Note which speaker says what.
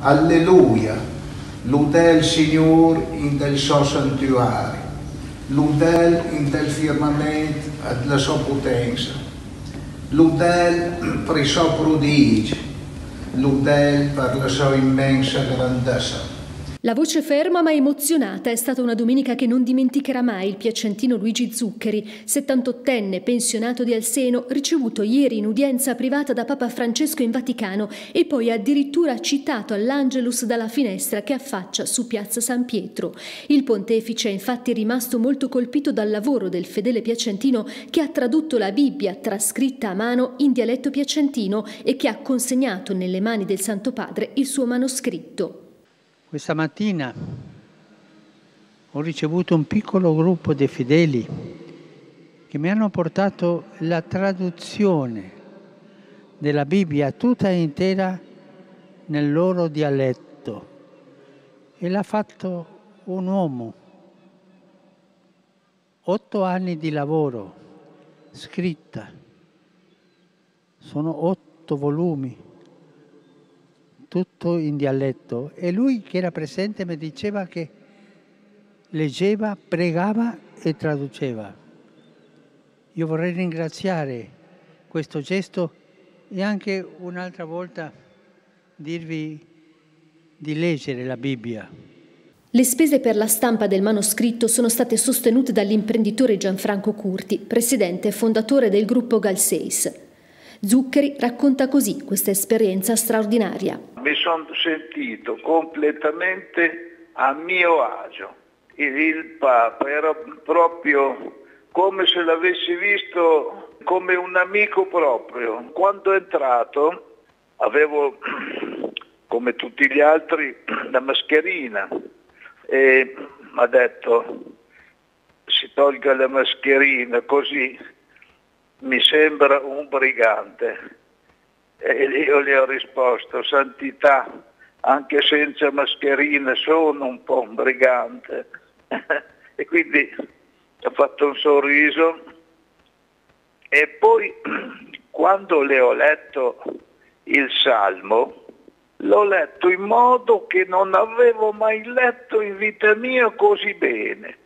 Speaker 1: Alleluia, l'udel Signor in del suo santuario, l'udel in del firmamento della sua potenza, l'udel per i suoi prodigi, l'udel per la sua immensa grandezza.
Speaker 2: La voce ferma ma emozionata è stata una domenica che non dimenticherà mai il piacentino Luigi Zuccheri, 78enne pensionato di Alseno, ricevuto ieri in udienza privata da Papa Francesco in Vaticano e poi addirittura citato all'Angelus dalla finestra che affaccia su Piazza San Pietro. Il pontefice è infatti rimasto molto colpito dal lavoro del fedele piacentino che ha tradotto la Bibbia trascritta a mano in dialetto piacentino e che ha consegnato nelle mani del Santo Padre il suo manoscritto.
Speaker 3: Questa mattina ho ricevuto un piccolo gruppo di fedeli che mi hanno portato la traduzione della Bibbia tutta intera nel loro dialetto e l'ha fatto un uomo. Otto anni di lavoro, scritta, sono otto volumi tutto in dialetto e lui che era presente mi diceva che leggeva, pregava e traduceva. Io vorrei ringraziare questo gesto e anche un'altra volta dirvi di leggere la Bibbia.
Speaker 2: Le spese per la stampa del manoscritto sono state sostenute dall'imprenditore Gianfranco Curti, presidente e fondatore del gruppo Galseis. Zuccheri racconta così questa esperienza straordinaria.
Speaker 4: Mi sono sentito completamente a mio agio. Il Papa era proprio come se l'avessi visto come un amico proprio. Quando è entrato avevo, come tutti gli altri, la mascherina e mi ha detto si tolga la mascherina così mi sembra un brigante. E io le ho risposto, santità, anche senza mascherina sono un po' un brigante. e quindi ho fatto un sorriso e poi quando le ho letto il Salmo, l'ho letto in modo che non avevo mai letto in vita mia così bene